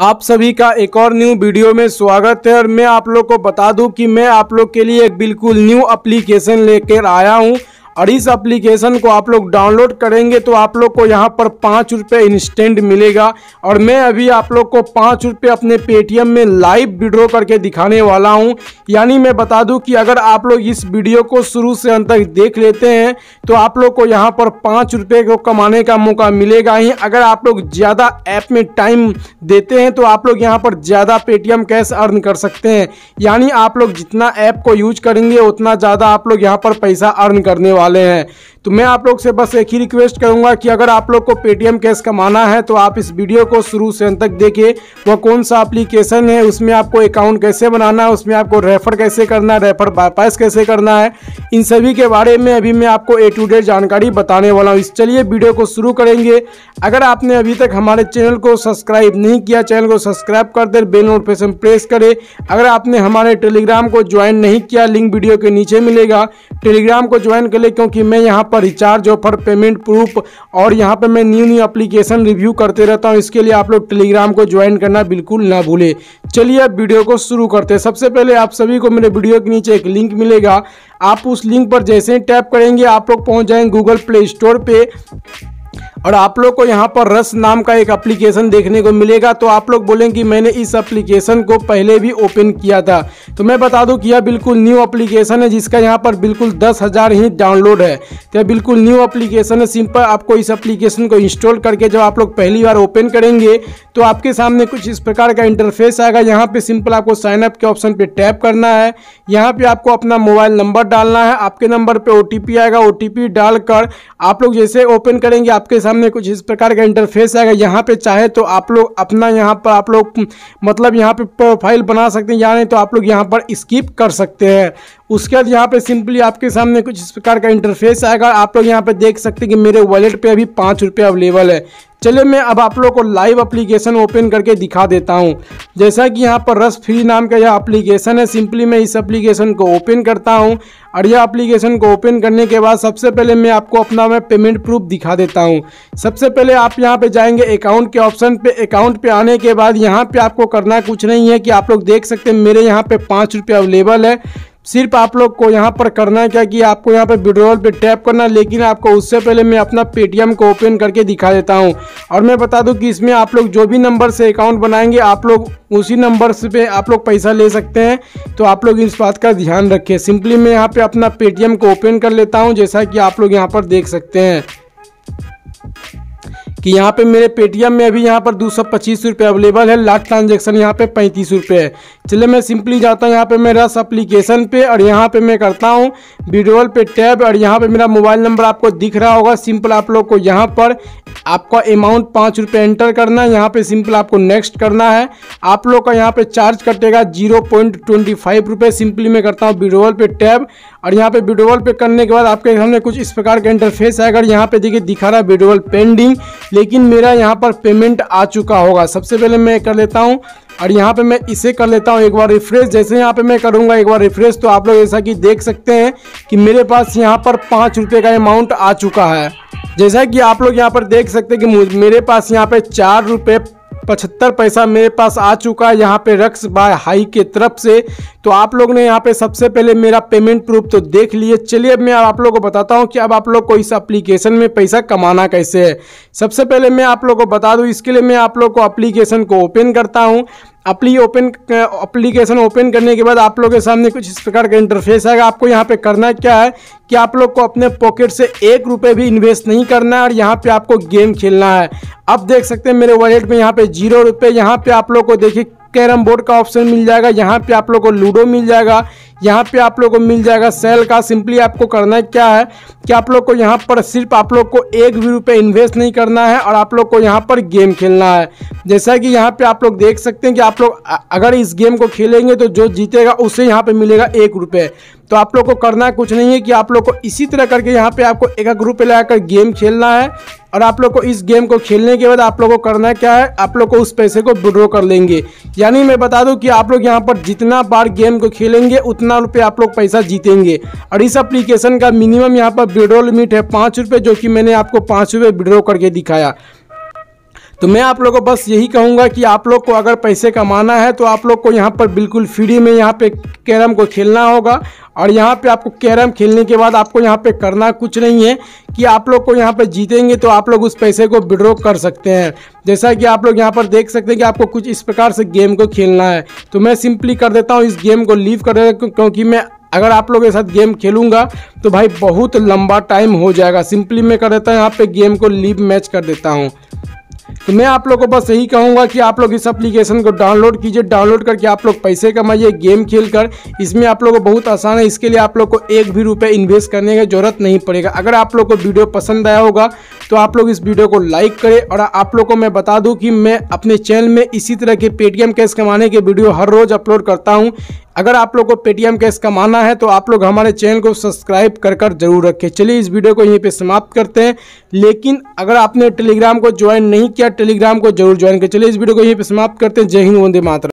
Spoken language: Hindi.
आप सभी का एक और न्यू वीडियो में स्वागत है और मैं आप लोग को बता दूँ कि मैं आप लोग के लिए एक बिल्कुल न्यू एप्लीकेशन लेकर आया हूँ। और इस एप्लीकेशन को आप लोग डाउनलोड करेंगे तो आप लोग को यहाँ पर पाँच रुपये इंस्टेंट मिलेगा। और मैं अभी आप लोग को पाँच रुपये अपने पेटीएम में लाइव विड्रॉ करके दिखाने वाला हूँ। यानी मैं बता दूँ कि अगर आप लोग इस वीडियो को शुरू से अंत तक देख लेते हैं तो आप लोग को यहाँ पर पाँच रुपये को कमाने का मौका मिलेगा ही। अगर आप लोग ज़्यादा ऐप में टाइम देते हैं तो आप लोग यहाँ पर ज़्यादा पेटीएम कैश अर्न कर सकते हैं। यानी आप लोग जितना ऐप को यूज़ करेंगे, उतना ज़्यादा आप लोग यहाँ पर पैसा अर्न करने वाले वाले हैं। तो मैं आप लोग से बस एक ही रिक्वेस्ट करूँगा कि अगर आप लोग को पेटीएम कैश कमाना है तो आप इस वीडियो को शुरू से अंत तक देखिए, वह कौन सा एप्लीकेशन है, उसमें आपको अकाउंट कैसे बनाना है, उसमें आपको रेफर कैसे करना है रेफर बाईपास कैसे करना है, इन सभी के बारे में अभी मैं आपको ए टू डेट जानकारी बताने वाला हूँ। इस चलिए वीडियो को शुरू करेंगे। अगर आपने अभी तक हमारे चैनल को सब्सक्राइब नहीं किया चैनल को सब्सक्राइब कर दे बेल नोटिफिकेशन प्रेस करें। अगर आपने हमारे टेलीग्राम को ज्वाइन नहीं किया लिंक वीडियो के नीचे मिलेगा। टेलीग्राम को ज्वाइन कर ले क्योंकि मैं यहाँ पर रिचार्ज ऑफ़र पेमेंट प्रूफ और यहाँ पर मैं न्यू न्यू अप्लीकेशन रिव्यू करते रहता हूँ। इसके लिए आप लोग टेलीग्राम को ज्वाइन करना बिल्कुल ना भूले। चलिए अब वीडियो को शुरू करते हैं। सबसे पहले आप सभी को मेरे वीडियो के नीचे एक लिंक मिलेगा। आप उस लिंक पर जैसे ही टैप करेंगे, आप लोग पहुँच जाएँगे गूगल प्ले स्टोर पे। और आप लोग को यहाँ पर रस नाम का एक एप्लीकेशन देखने को मिलेगा। तो आप लोग बोलेंगे कि मैंने इस एप्लीकेशन को पहले भी ओपन किया था। तो मैं बता दूँ कि यह बिल्कुल न्यू एप्लीकेशन है, जिसका यहाँ पर बिल्कुल दस हज़ार ही डाउनलोड है। तो यह बिल्कुल न्यू एप्लीकेशन है। सिंपल आपको इस एप्लीकेशन को इंस्टॉल करके जब आप लोग पहली बार ओपन करेंगे तो आपके सामने कुछ इस प्रकार का इंटरफेस आएगा। यहाँ पर सिंपल आपको साइनअप के ऑप्शन पर टैप करना है। यहाँ पर आपको अपना मोबाइल नंबर डालना है। आपके नंबर पर ओ आएगा। ओ डालकर आप लोग जैसे ओपन करेंगे, आपके सामने कुछ इस प्रकार का इंटरफेस आएगा। यहाँ पे चाहे तो आप लोग अपना यहाँ पर आप लोग मतलब यहाँ पे प्रोफ़ाइल बना सकते हैं, या नहीं तो आप लोग यहाँ पर स्किप कर सकते हैं। उसके बाद यहाँ पे सिंपली आपके सामने कुछ इस प्रकार का इंटरफेस आएगा। आप लोग यहाँ पे देख सकते हैं कि मेरे वॉलेट पे अभी पाँच रुपये अवेलेबल है। चलिए मैं अब आप लोग को लाइव एप्लीकेशन ओपन करके दिखा देता हूँ। जैसा कि यहाँ पर रस फ्री नाम का यह एप्लीकेशन है सिंपली मैं इस एप्लीकेशन को ओपन करता हूँ और यह एप्लीकेशन को ओपन करने के बाद सबसे पहले मैं आपको अपना मैं पेमेंट प्रूफ दिखा देता हूँ। सबसे पहले आप यहाँ पे जाएँगे अकाउंट के ऑप्शन पे। अकाउंट पे आने के बाद यहाँ पे आपको करना कुछ नहीं है कि आप लोग देख सकते हैं मेरे यहाँ पे पाँच रुपये अवेलेबल है। सिर्फ़ आप लोग को यहाँ पर करना है क्या कि आपको यहाँ पर विड्रॉल पे टैप करना है लेकिन आपको उससे पहले मैं अपना पेटीएम को ओपन करके दिखा देता हूँ। और मैं बता दूँ कि इसमें आप लोग जो भी नंबर से अकाउंट बनाएँगे, आप लोग उसी नंबर पे आप लोग पैसा ले सकते हैं। तो आप लोग इस बात का ध्यान रखें। सिंपली मैं यहाँ पर अपना पेटीएम को ओपन कर लेता हूँ, जैसा कि आप लोग यहाँ पर देख सकते हैं। कि यहाँ पे मेरे पेटीएम में अभी यहाँ पर दो सौ पच्चीस रुपये अवेलेबल है। लास्ट ट्रांजेक्शन यहाँ पे पैंतीस रुपये है। चलिए मैं सिंपली जाता हूँ यहाँ पे मैं रस एप्लीकेशन पे और यहाँ पे मैं करता हूँ वीडियोल पे टैब और यहाँ पे मेरा मोबाइल नंबर आपको दिख रहा होगा। सिंपल आप लोग को यहाँ पर आपका अमाउंट पाँच रुपये एंटर करना है। यहाँ पे सिंपल आपको नेक्स्ट करना है। आप लोग का यहाँ पे चार्ज कटेगा ज़ीरो पॉइंट ट्वेंटी फाइव रुपये। सिंपली मैं करता हूँ वीडियोल पे टैब और यहाँ पे वीडियोल पे करने के बाद आपके सामने कुछ इस प्रकार का इंटरफेस आएगा यहाँ पे देखिए दिखा रहा है वीडियोल पेंडिंग लेकिन मेरा यहाँ पर पेमेंट आ चुका होगा। सबसे पहले मैं कर लेता हूँ और यहाँ पे मैं इसे कर लेता हूँ एक बार रिफ्रेश जैसे यहाँ पे मैं करूँगा एक बार रिफ्रेश तो आप लोग ऐसा कि देख सकते हैं कि मेरे पास यहाँ पर पाँच रुपये का अमाउंट आ चुका है। जैसा कि आप लोग यहाँ पर देख सकते हैं कि मेरे पास यहाँ पे चार रुपये पचहत्तर पैसा मेरे पास आ चुका है, यहाँ पे रक्स बाय हाई के तरफ़ से। तो आप लोग ने यहाँ पे सबसे पहले मेरा पेमेंट प्रूफ तो देख लिए। चलिए अब मैं आप लोग को बताता हूँ कि अब आप लोग को इस एप्लीकेशन में पैसा कमाना कैसे है। सबसे पहले मैं आप लोग को बता दूँ, इसके लिए मैं आप लोग को अप्लीकेशन को ओपन करता हूँ। अपली ओपन, अप्लीकेशन ओपन करने के बाद आप लोग के सामने कुछ इस प्रकार का इंटरफेस आएगा। आपको यहाँ पे करना क्या है कि आप लोग को अपने पॉकेट से एक रुपये भी इन्वेस्ट नहीं करना है और यहाँ पे आपको गेम खेलना है। अब देख सकते हैं मेरे वॉलेट में यहाँ पे ज़ीरो रुपये यहाँ पे आप लोग को देखिए, कैरम बोर्ड का ऑप्शन मिल जाएगा, यहाँ पे आप लोग को लूडो मिल जाएगा यहाँ पे आप लोग को मिल जाएगा सेल का सिंपली आपको करना है क्या है कि आप लोग को यहाँ पर सिर्फ़ आप लोग को एक भी रुपये इन्वेस्ट नहीं करना है और आप लोग को यहाँ पर गेम खेलना है जैसा कि यहाँ पे आप लोग देख सकते हैं कि आप लोग अगर इस गेम को खेलेंगे तो जो जीतेगा उसे यहाँ पे मिलेगा एक रुपये तो आप लोग को करना कुछ नहीं है कि आप लोग को इसी तरह करके यहाँ पे आपको एक एक रुपये लगाकर गेम खेलना है और आप लोग को इस गेम को खेलने के बाद आप लोग को करना क्या है आप लोग को उस पैसे को विड्रॉ कर लेंगे यानी मैं बता दूँ कि आप लोग यहाँ पर जितना बार गेम को खेलेंगे उतना रुपये आप लोग पैसा जीतेंगे? और इस एप्लीकेशन का मिनिमम यहाँ पर विड्रो लिमिट है पाँच रुपये जो कि मैंने आपको पाँच रुपये विड्रॉ करके दिखाया। तो मैं आप लोगों को बस यही कहूँगा कि आप लोग को अगर पैसे कमाना है तो आप लोग को यहाँ पर बिल्कुल फ्री में यहाँ पे कैरम को खेलना होगा। और यहाँ पे आपको कैरम खेलने के बाद आपको यहाँ पे करना कुछ नहीं है कि आप लोग को यहाँ पे जीतेंगे तो आप लोग उस पैसे को विड्रॉ कर सकते हैं। जैसा कि आप लोग यहाँ पर देख सकते हैं कि आपको कुछ इस प्रकार से गेम को खेलना है। तो मैं सिंपली कर देता हूँ, इस गेम को लीव कर देता हूँ, क्योंकि मैं अगर आप लोगों के साथ गेम खेलूँगा तो भाई बहुत लंबा टाइम हो जाएगा। सिंपली मैं कर देता हूँ, यहाँ पे गेम को लीव मैच कर देता हूँ। तो मैं आप लोग को बस यही कहूँगा कि आप लोग इस एप्लीकेशन को डाउनलोड कीजिए डाउनलोड करके आप लोग पैसे कमाइए गेम खेल कर इसमें आप लोग को बहुत आसान है, इसके लिए आप लोग को एक भी रुपये इन्वेस्ट करने की ज़रूरत नहीं पड़ेगा। अगर आप लोग को वीडियो पसंद आया होगा तो आप लोग इस वीडियो को लाइक करें और आप लोग को मैं बता दूँ कि मैं अपने चैनल में इसी तरह के पेटीएम कैश कमाने के वीडियो हर रोज़ अपलोड करता हूँ। अगर आप लोग को पेटीएम कैश कमाना है तो आप लोग हमारे चैनल को सब्सक्राइब कर कर ज़रूर रखें। चलिए, इस वीडियो को यहीं पे समाप्त करते हैं। लेकिन अगर आपने टेलीग्राम को ज्वाइन नहीं किया टेलीग्राम को ज़रूर ज्वाइन करें। चलिए, इस वीडियो को यहीं पे समाप्त करते हैं। जय हिंद, वंदे मातरम।